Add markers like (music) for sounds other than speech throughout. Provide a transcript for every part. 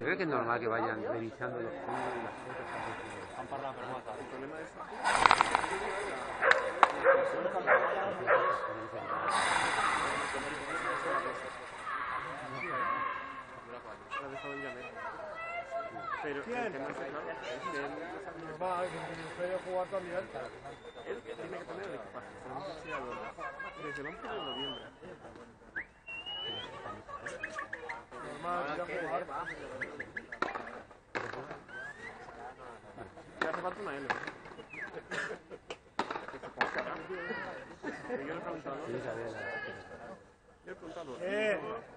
Yo creo que es normal que vayan revisando los puntos y las cosas. El problema es. Pero el tema es que, claro, es que él, Va, puede jugar también. él tiene que tener el equipaje, desde el 11 de noviembre. Normal, ya jugar. Le hace falta una L. Yo ¿no? Sabía la- Yo he preguntado,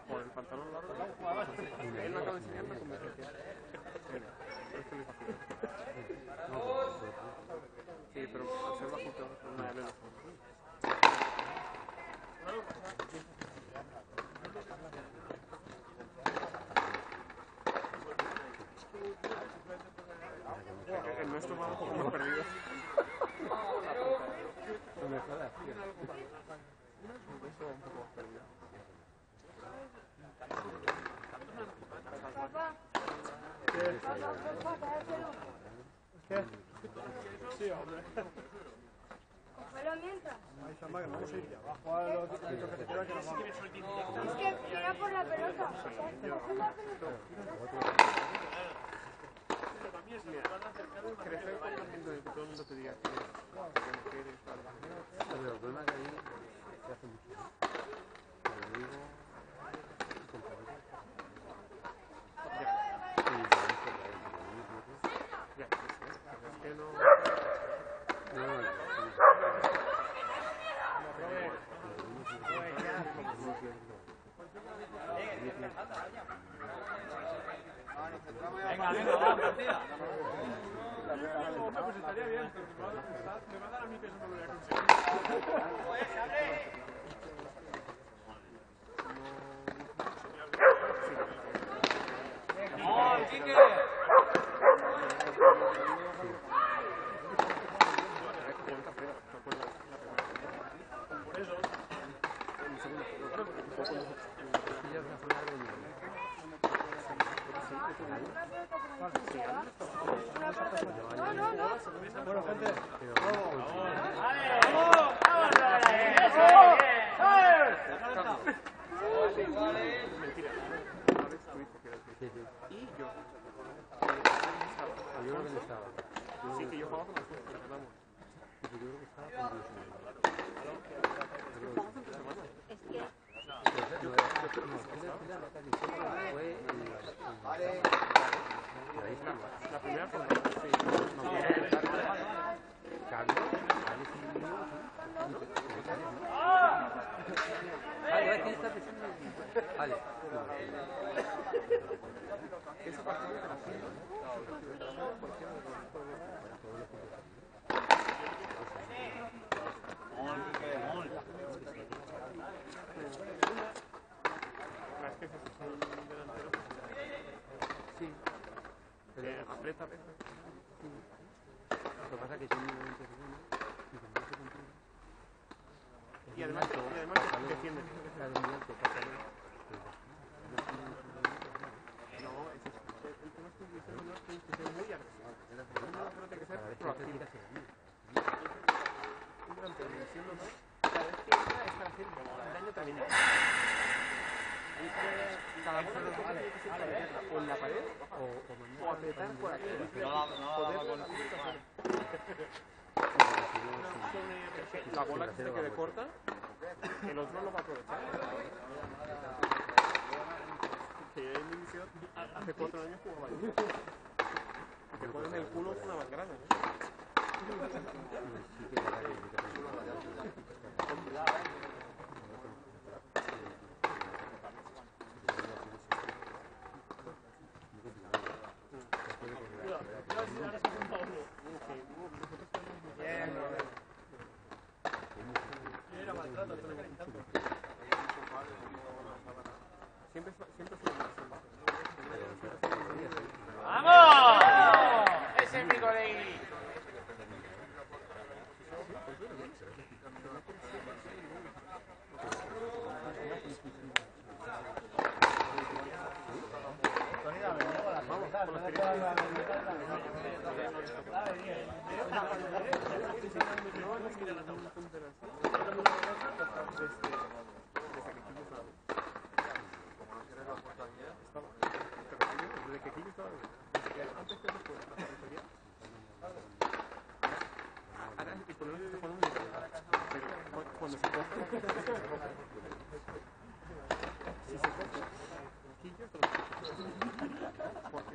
por el pantalón largo, él me acaba de enseñar una conversación. Pero es que le fascina. Sí, pero al ser bajito, una L no. El nuestro va un poco más perdido. No me. Sí, hombre. Mientras. No vamos a ir ya. Va a jugar los 10 minutos que te quedan que nos vamos. Es que por la pelota. Crecer con el mundo de que todo el mundo te diga que eres, que. Pero el problema es que ahí se hace mucho. Digo, compañero. Ya, Sí, pero eso, pero ya, es que no... No, no, no. Venga, venga, va, partida. Pues estaría bien, me va a dar a mí que eso no lo voy a conseguir. ¡Vamos, Quique! Por eso, el segundo, claro, porque un poco los- Sí, ya es una zona de nivel. No, no. Y yo. Estaba. La primera jornada, sí. No, Carlos, Alex y yo. Vale, vale, ¿quién está pensando? Vale. Ese partido de la final. Las que son delanteros Sí. Lo que pasa es que y como no se controla, Y además, y además defiende. alto. No, el tema es que el tiene que ser muy agresivo. Tiene que ser proactivo. Un cada vez que entra es para hacer daño que- Cada uno de nosotros tiene que ser la pared O, o mandar o apretar por aquí. No la- no la Poder daba con- hacer. La bola que se quede corta, el otro lo va a aprovechar. Que en división hace cuatro años jugaba. Y te ponen el culo con una más grande. ¿no? sí que le da que- que- Siempre, siempre se lo ¡Vamos! ¡Ese es mi colegui! Cuando se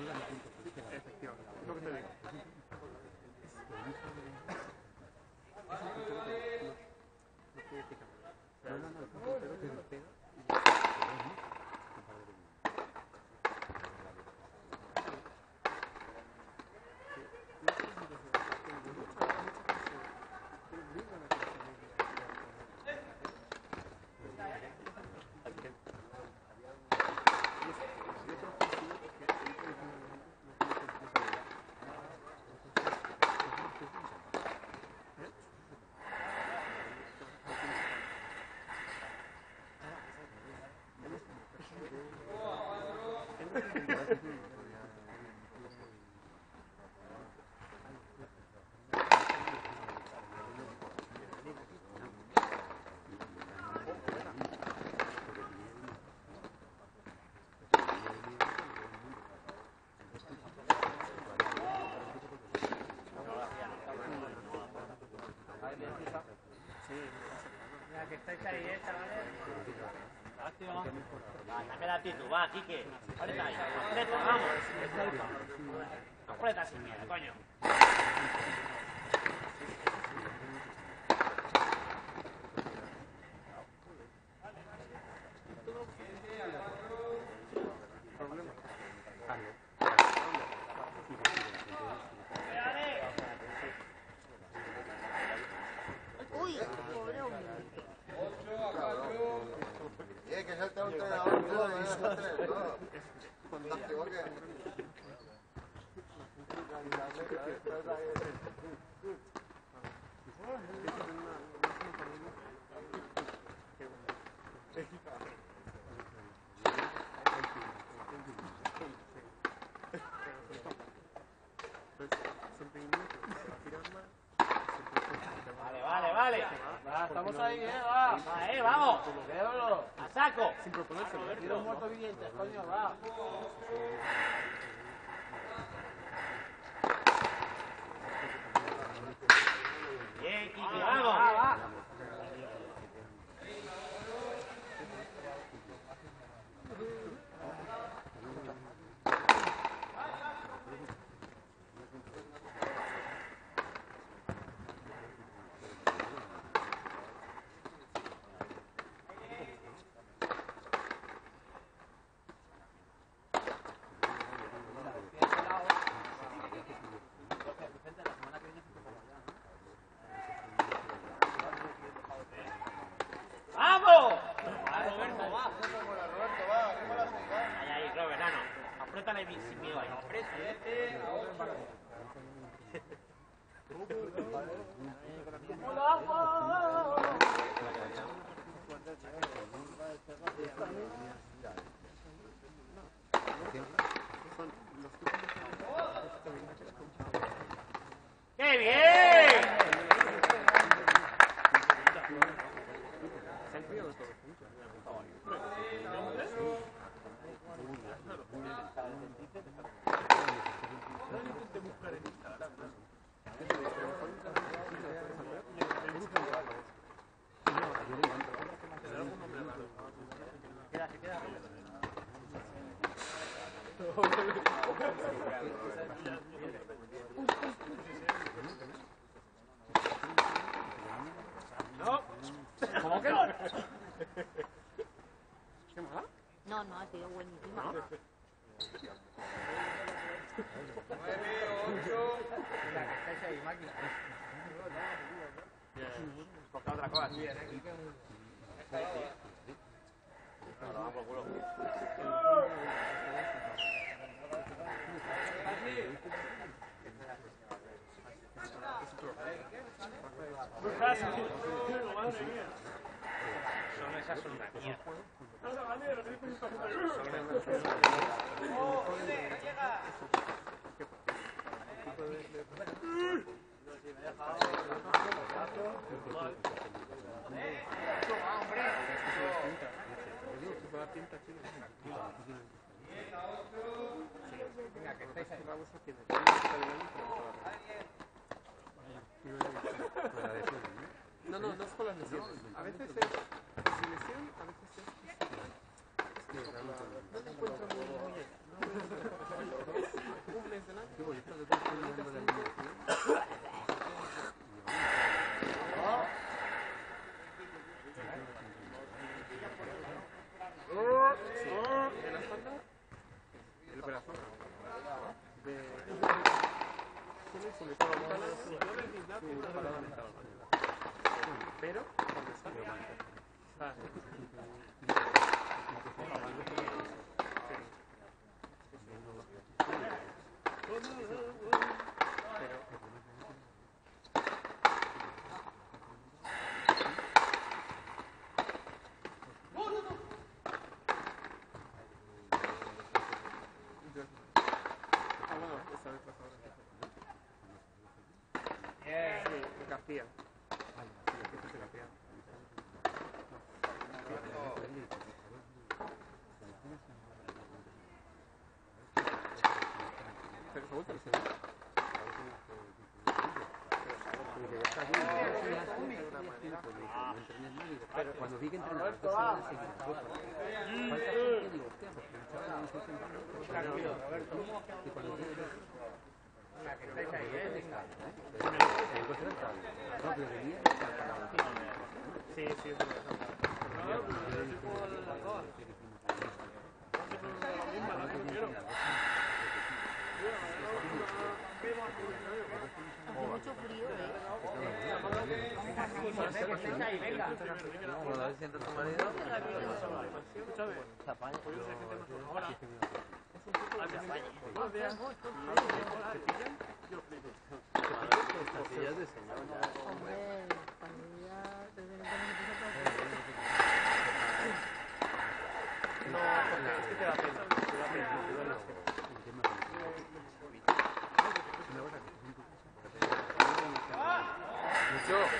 digo. Mira, que estáis ahí, ¿eh, chavales? Va, dame la actitud, va, Quique. Aprieta ahí, aprieta, vamos. Aprieta sin miedo, coño. Uy, pobre hombre. Eh, que salta un entrenador, tú, no es entrenador. Fantástico, que... Vale, vale, vale. Estamos ahí, ¿eh? Va. Va, eh, vamos. A saco. Sin proponérselo. Tiros muertos vivientes, coño, va. Bien, Quique, vamos. Va, va. ¡Vamos! Va, Roberto, va. Ahí, ahí, Robert, ah, no. Apriétale bien sin miedo ahí. Apriétale. ¡Qué bien! No. ¿Cómo que no? ¿Qué más? No, no, tío, buenísima. Mira, que estáis ahí, máquina. Porque otra cosa, sí. Ahora vamos por culo. Son esas son una mierda. Venga, que estáis ahí. No, no, no es con las lesiones. A veces es lesión, a veces es. Te encuentro classic. Sí. Pero cuando vi que falta gente, digo, que estáis ahí, eh. Sí, sí. Hace mucho frío, venga. Tu marido, todo No, es que te da pena. Te da pena. Mucho.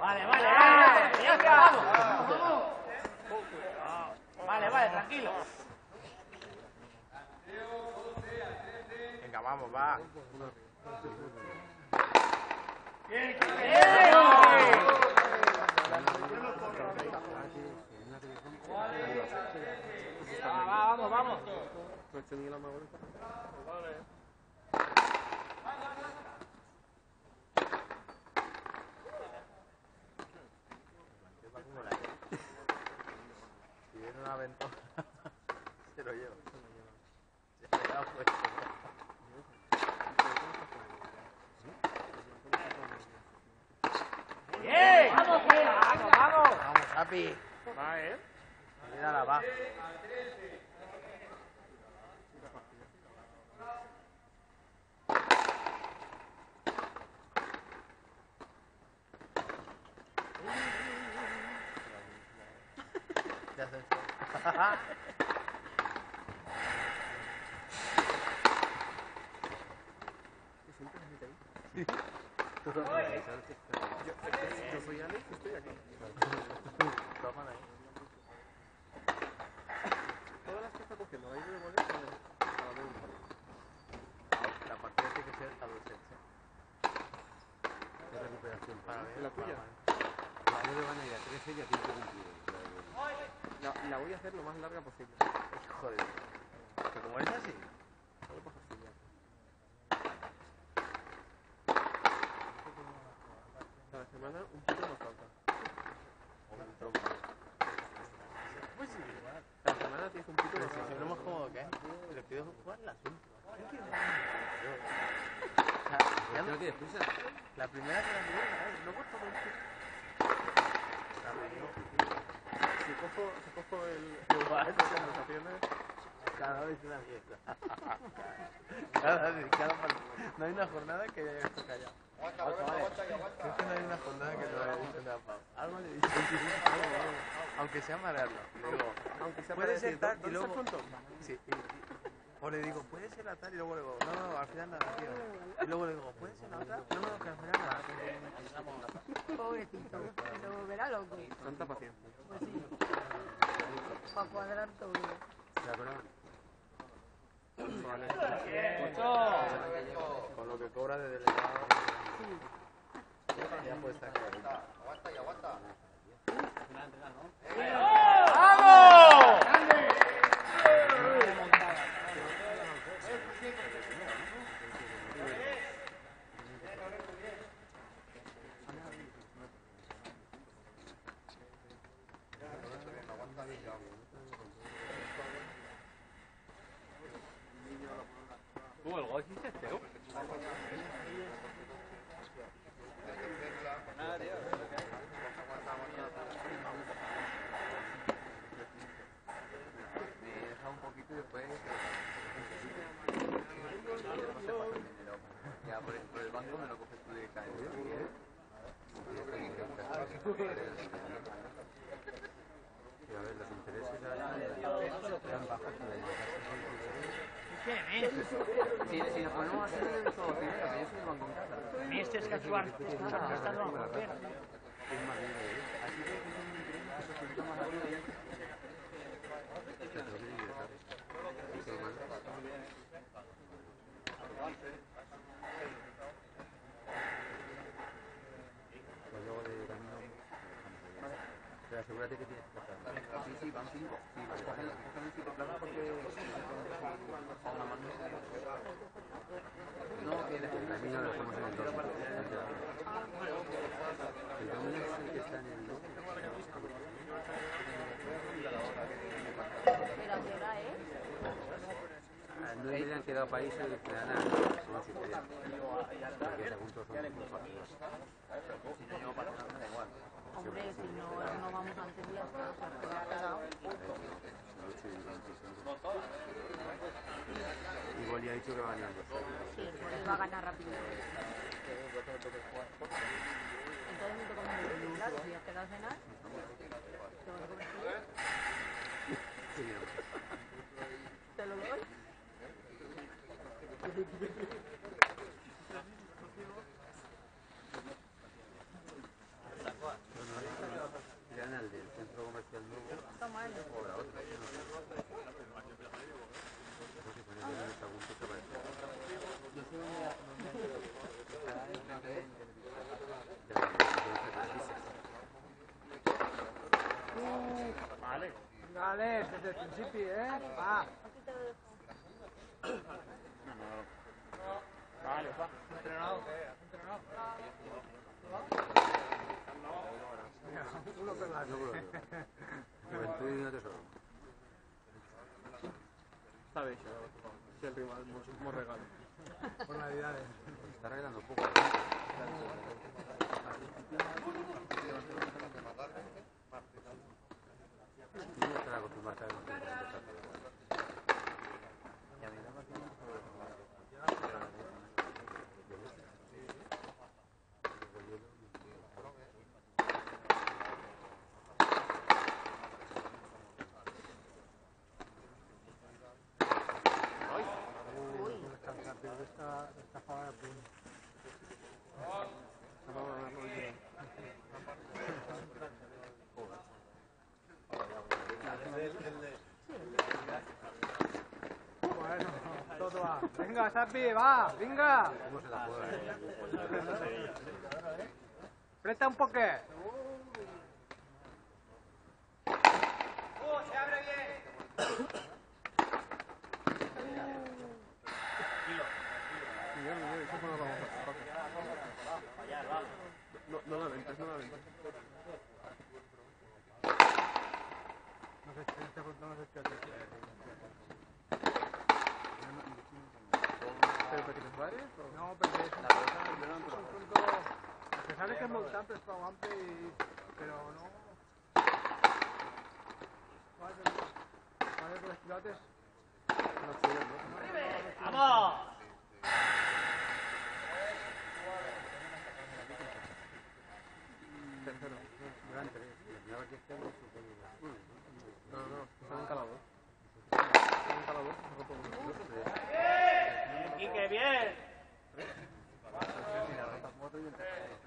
Vale, vale, vale, ya vamos, vamos. Vale, vale, tranquilo. Venga, vamos, va. Bien, bien. Va, va, vamos, vamos. No he hecho ni la más bonita. Si viene una ventana, se lo lleva. Se lo lleva puesto. ¡Bien! ¡Vamos! ¡Vamos, vamos! Va, ¿eh? Yo soy Alex y estoy aquí. Toman ahí. Cogiendo ahí de son a la vez. La partida tiene que ser a los hechos. de recuperación. Para ver. ¿La tuya? La nueve van a ir a 13 y a tiempo cumplido. La, la voy a hacer lo más larga posible. Hijo de... Que como es así. Solo para fastidiar. Cada semana un poco nos falta. Pues sí. Cada semana tienes un poquito Pero si no hemos como que le pido jugar las últimas. O sea, ya ¿No tienes prisa? la primera que la primera. No cuesta mucho. La. Si cojo, si cojo el, el bar de conversaciones, Cada vez una fiesta. (laughs) Cada vez, cada part- No hay una jornada que haya estado callado. Aguanta, aguanta, Creo que no hay una jornada que no haya dicho nada, Pau. Algo le dicho. Aunque sea marearlo. Le digo, aunque sea puede ser tal y ¿dónde luego... Sí, o le digo, puede ser la tal y luego le digo, no, no, al final nada, tío. Y luego le digo, ¿puede ser la otra? No, no, que al final nada. Pobrecito, se lo verá loco. Tanta paciencia. Pues sí. Para cuadrar todo. ¿La prueba? Con lo que cobra de delegado. Ya puede estar claro. ¡Vamos! Uh, se. Me deja un poquito y después... Ya por el, banco me lo coges tú de caer. Y a ver, los intereses ahora están bajos. Si, si nos ponemos así, no debes todo dinero, que yo soy el banco en casa. Este es no. Es más. Así que es un que más arriba y antes. Que. Pues luego de camino. Pero asegúrate que tienes plaza. Sí, sí, van cinco. No, que las han quedado países y las. Hombre, si no, vamos antes está. O ha quedado. Y ha dicho que va ganando. Sí, Poli va a ganar rápido. Entonces me toca a mí. Claro, si has quedado a cenar. no. ¿Te lo doy? (laughs) Irán al del centro comercial nuevo Está mal. o la otra. No sé, pone que en el segundo se parece. Vale, desde el principio, ¿eh? Va. Vale, va. Entrenado, ¿has entrenado? Juventud y no tesoro. Sabéis, si el rival nos regalo. Por Navidades. Está arreglando poco. No y otra cosa más, algo que. Venga, Sapi, va, venga. ¿Cómo se la juega? Presta un poqué. Eso fue una broma. No, no la ventes, no la ventes. No sé, este punto no sé qué hacer. ¿Pero o...? No, porque es un, es un punto... A pesar de que es muy amplio, es todo amplio y... Pero no... Vale, vale, que los pilotes... No sé, ¿no? ¡Vamos! Tercero. Durante, miraba que este no se. No, no, están en calado. Están en calado, no puedo Bien, Quique, bien. Un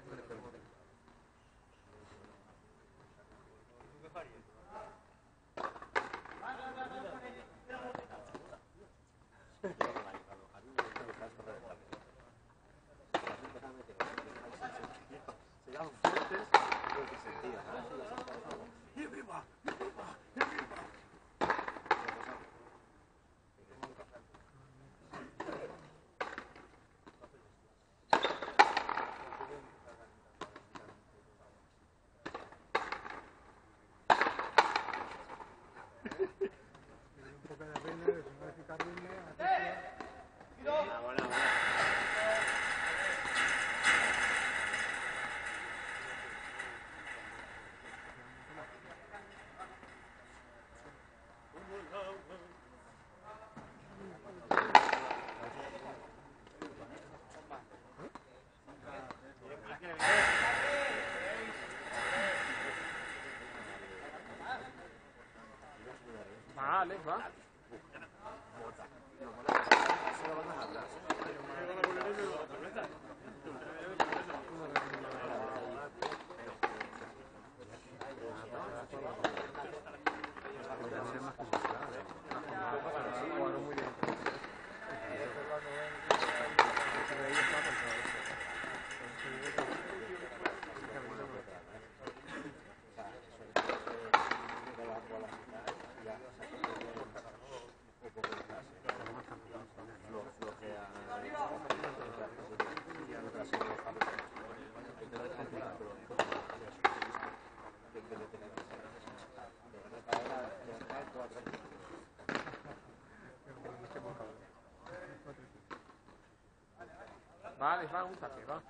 Vale, va, saque, va.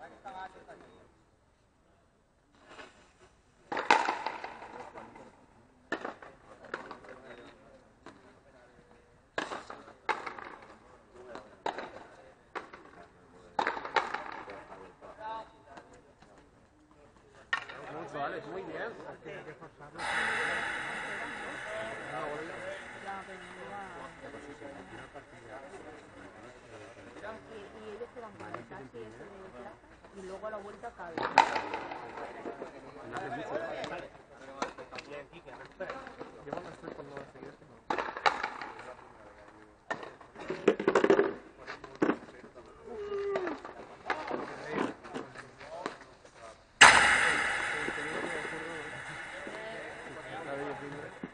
Muy bien. Y, y ellos se van con el taxi ese de plata y luego a la vuelta cae. No hace mucho. Llevo las tres por no seguir, que no. La de ellos, dime.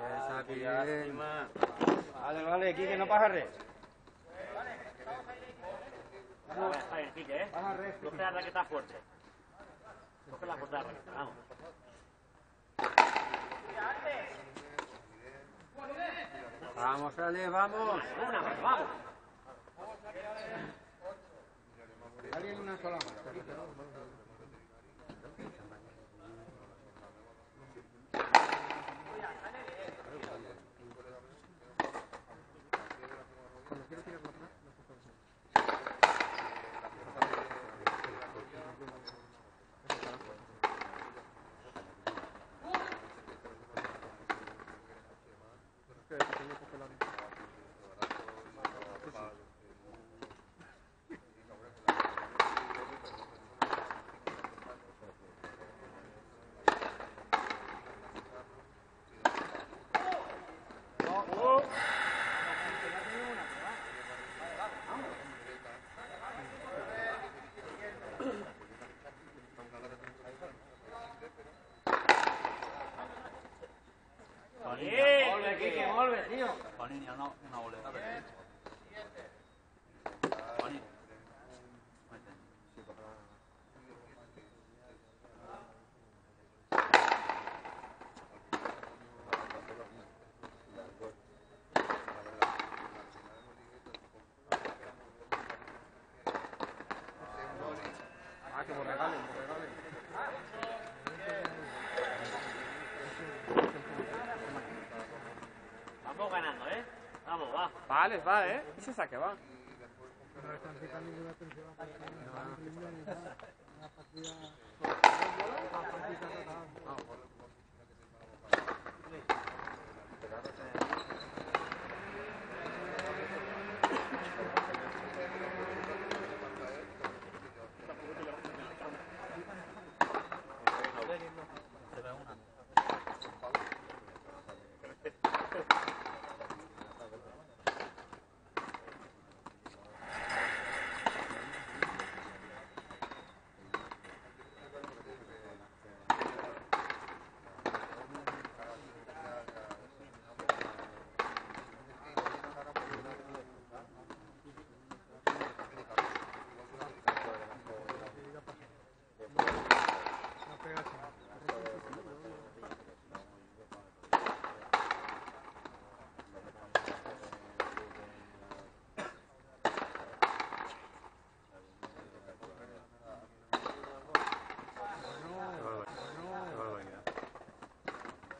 Esa, Qué bien. lástima. Vale, vale, Quique, no pasa res. Vale, está bien, Quique, ¿eh? Coge la raqueta fuerte. Coge la fuerte de la raqueta, vamos. Vamos, Ale, vamos. Una más, vamos. Alguien una sola más. Bien, Volve, Quique, volve, tío. Panini, una, una boleta. Panini. Ah, que me regalen, me regalen. Vamos ganando, ¿eh? Vamos, va. Vale, va, ¿eh? Y se saque, va. No están quitando ninguna atención a la partida. ni nada. Una partida... Una partida total. No pega así. Qué barbaridad.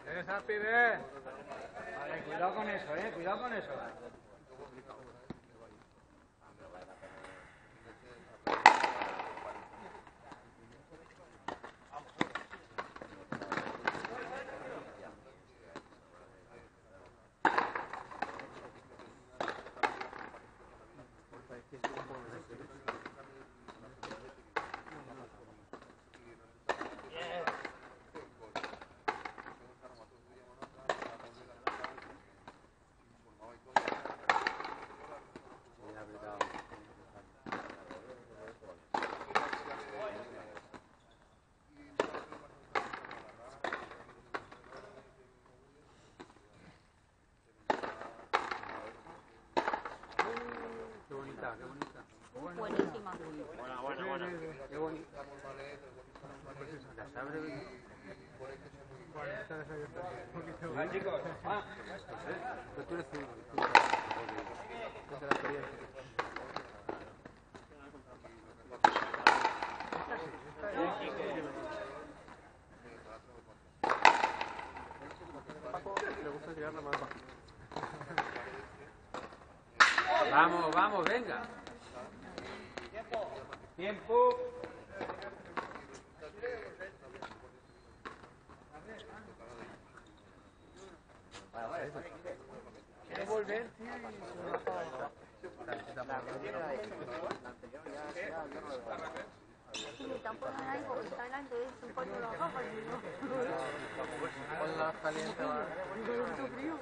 Esa pibe. Vale, cuidado con eso, eh, cuidado con eso. Bien apretado. Qué bonita, qué bonita. Buenísima. Buena, buena, buena. Qué bonita. La sabre. Bueno, está desabierta. Un poquito. Va, chicos, va. Pero tú eres zurdo, tú. Esa es la experiencia. Paco le gusta tirarla más baja. Vamos, vamos, venga. Tiempo. Tiempo. Quiere volver, Sí, tampoco hay algo delante de un ¿no? Hola, caliente, va. frío?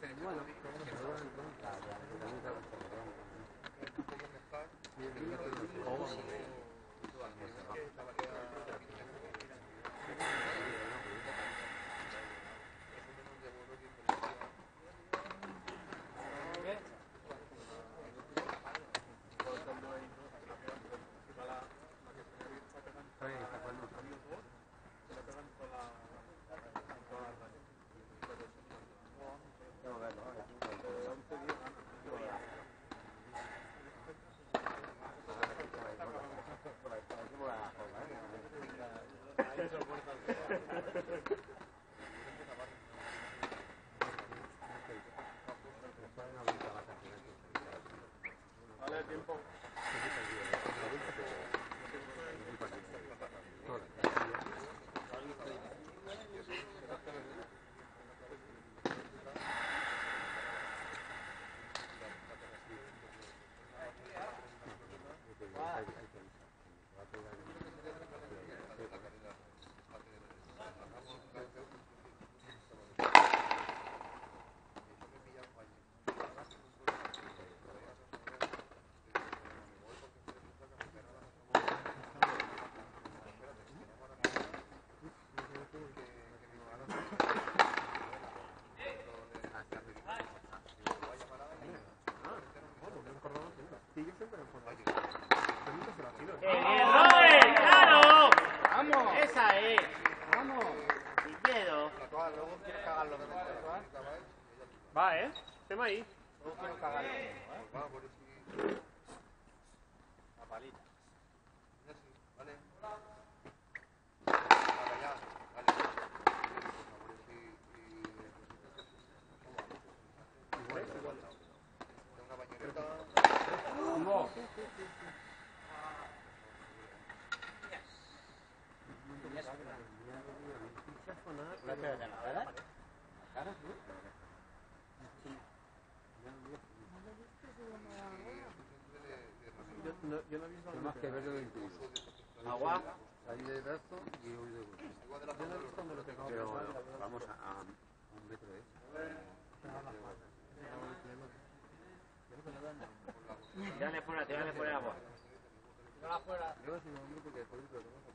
¡Qué no, yo no he visto Más que verlo lo intuyo. Agua. Salir del brazo y oír de golpe. Yo no he visto donde lo tengo Pero pensado. vamos a, a un metro de eso. Tírale fuera, tírale fuera agua. Yo si no un grupo que después lo tengo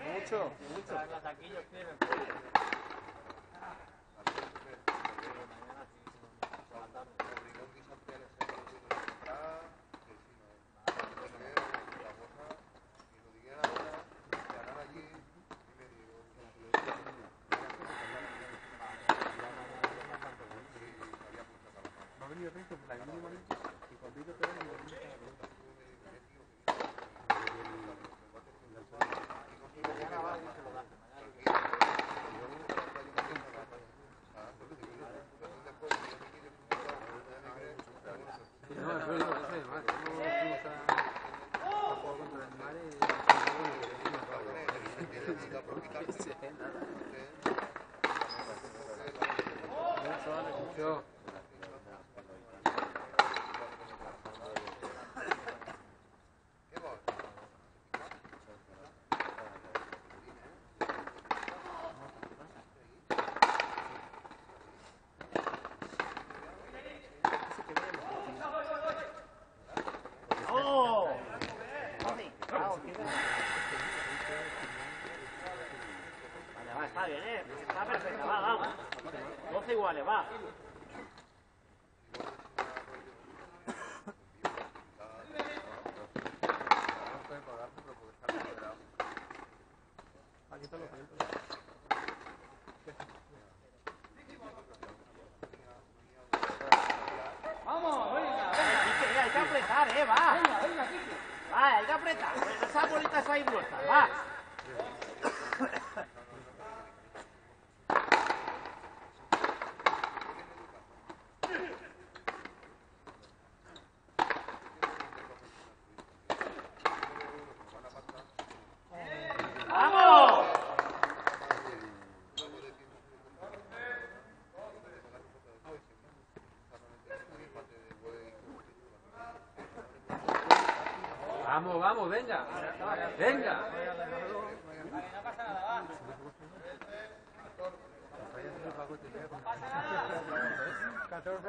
Mucho, mucho. Va a venir el resto por la mínima y cuando yo te veo, No, eso es lo que sé, más. Como fuimos a, a jugar contra el mar y no sé nada. Eso อ吧。Vamos, vamos, venga. Venga. Pasa nada. 14,